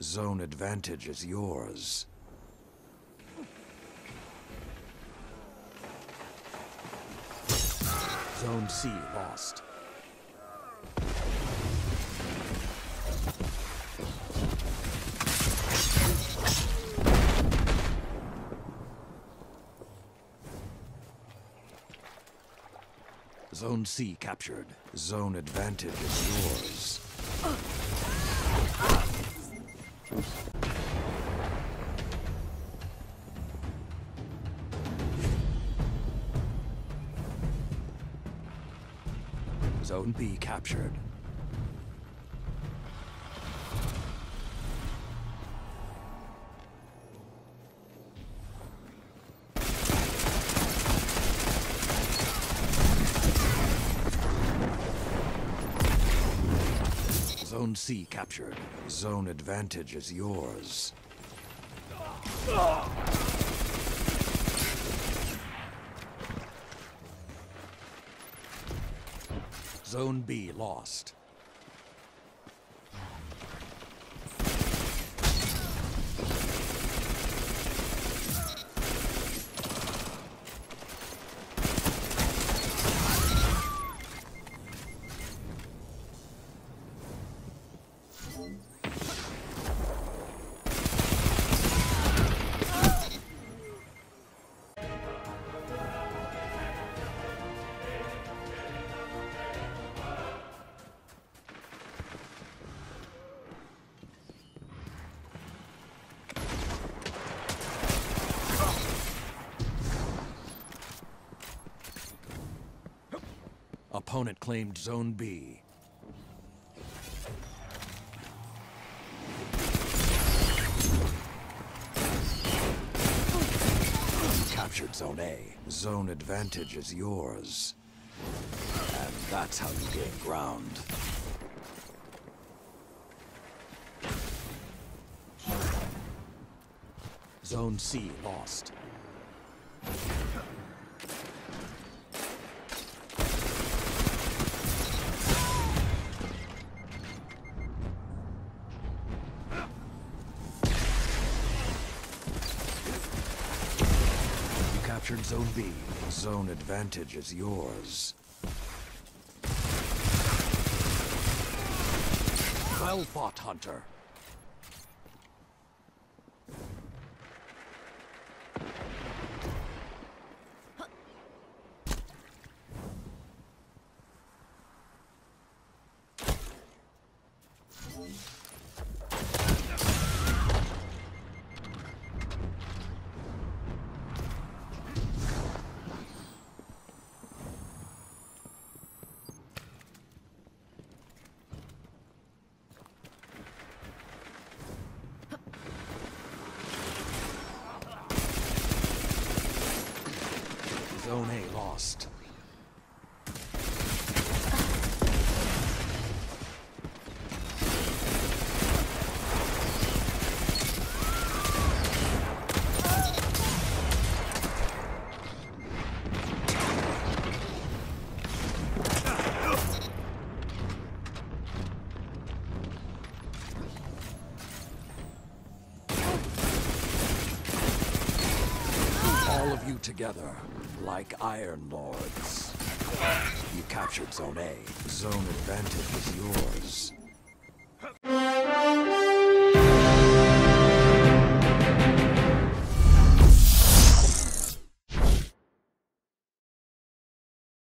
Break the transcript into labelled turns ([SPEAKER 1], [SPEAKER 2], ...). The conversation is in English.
[SPEAKER 1] Zone advantage is yours. Zone C lost. Zone C captured. Zone advantage is yours. Zone B captured. Zone C captured. Zone advantage is yours. Zone B lost. Opponent claimed Zone B. Captured Zone A. Zone advantage is yours. And that's how you gain ground. Zone C lost. Captured Zone B. Zone advantage is yours. Well fought, Hunter. Zone A lost. All of you together, like Iron Lords. You captured Zone A. Zone advantage is yours.